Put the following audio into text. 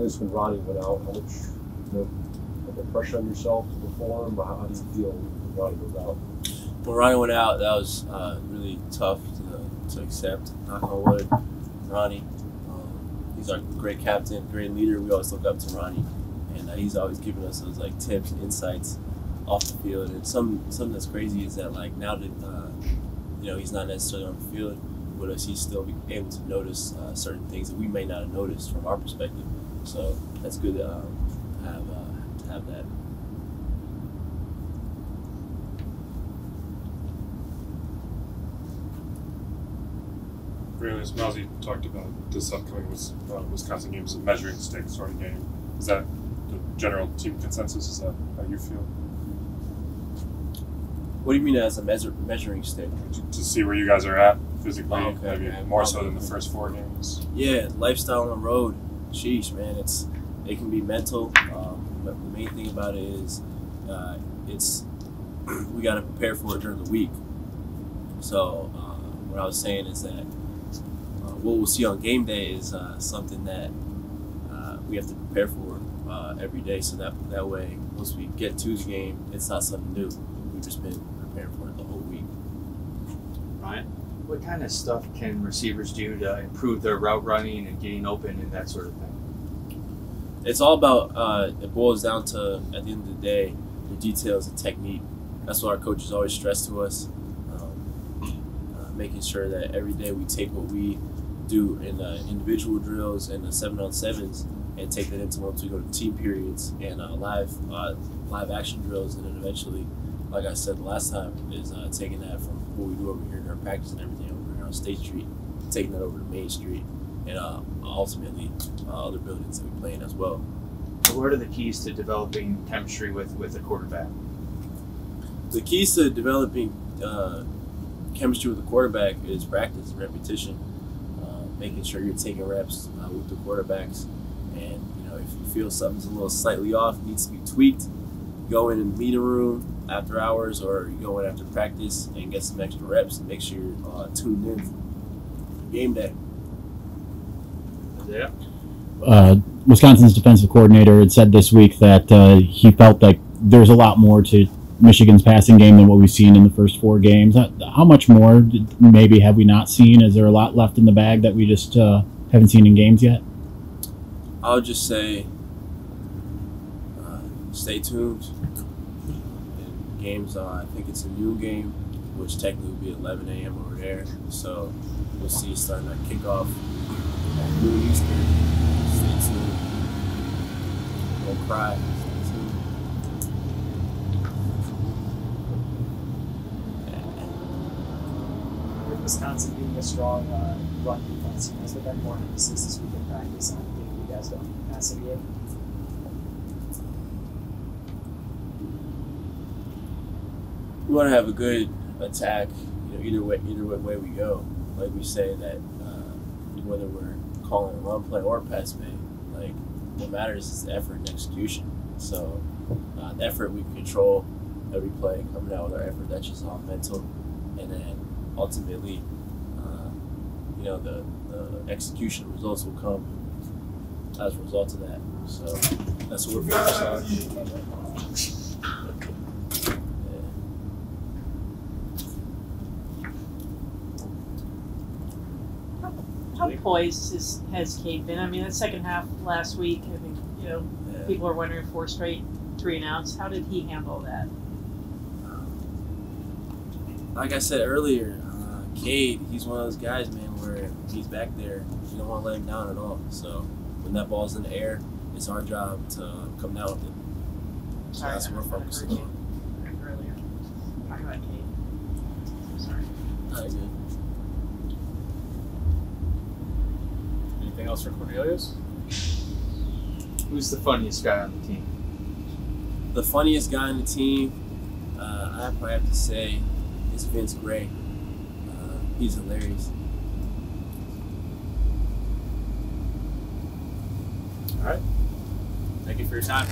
Cornelius when Ronnie went out? How much you know, pressure on yourself to perform? How, do you feel when Ronnie goes out? When Ronnie went out, that was uh, really tough to, to accept. Knock on wood, Ronnie. Um, he's our great captain, great leader. We always look up to Ronnie, and uh, he's always giving us those like tips and insights off the field. And some something that's crazy is that like now that uh, you know he's not necessarily on the field with us, he's still be able to notice uh, certain things that we may not have noticed from our perspective. So that's good to um, have uh, to have that. Cornelius Mousy talked about this upcoming uh, Wisconsin game as a measuring stick sort of game. Is that the general team consensus? Is that how you feel? What do you mean as a measure, measuring stick? To, to see where you guys are at physically, Oh, okay, maybe more so than the first four games. Yeah, lifestyle on the road. Sheesh, man, it's it can be mental. Um, but the main thing about it is, uh, it's we got to prepare for it during the week. So uh, what I was saying is that uh, what we'll see on game day is uh, something that uh, we have to prepare for uh, every day. So that that way, once we get to the game, it's not something new. We've just been preparing for it the whole week. Ryan? What kind of stuff can receivers do to improve their route running and getting open and that sort of thing? it's all about uh, it boils down to at the end of the day the details and technique that's what our coaches always stress to us um, uh, making sure that every day we take what we do in the individual drills and the seven on sevens and take that into once we go to team periods and uh, live uh, live action drills and then eventually like I said last time is uh, taking that from what we do over here in our practice and everything over here on State Street taking that over to Main Street and uh, ultimately uh, other buildings that we play in as well. What are the keys to developing chemistry with, with a quarterback? The keys to developing uh, chemistry with the quarterback is practice and repetition, uh, making sure you're taking reps uh, with the quarterbacks, and you know if you feel something's a little slightly off, needs to be tweaked, go in the meeting room after hours or you go in after practice and get some extra reps and make sure you're uh, tuned in for game day. Yeah. uh, Wisconsin's defensive coordinator had said this week that uh, he felt like there's a lot more to Michigan's passing game than what we've seen in the first four games. How, how much more did, maybe have we not seen? Is there a lot left in the bag that we just uh, haven't seen in games yet? I'll just say, uh, stay tuned. Games, uh, I think it's a new game, which technically will be 11 a.m. over there. So we'll see starting at kickoff at noon Eastern. Stay tuned. Don't cry. Stay with Wisconsin being a strong uh, run defense, has there been more emphasis week in practice on getting you guys going in the passing game? We want to have a good attack. You know, either way, either way, we go. Like we say that uh, whether we're calling a run play or a pass play, like what matters is the effort and execution. So uh, the effort we control every play, coming out with our effort. That's just all mental, and then ultimately, uh, you know, the the execution results will come as a result of that. So that's what we're focused on. Yeah. How poised is, has Cade been? I mean, the second half last week, I think, you know, Yeah. people are wondering four straight three and outs. How did he handle that? like I said earlier, uh, Cade, he's one of those guys, man, where he's back there, you don't want to let him down at all. So when that ball's in the air, it's our job to come down with it. So Sorry, that's what we're focusing on. Earlier, talking about Cade. Sorry. All right, good. Else Cornelius? Who's the funniest guy on the team? The funniest guy on the team, uh, I probably have to say, is Vince Gray. Uh, he's hilarious. All right. Thank you for your time.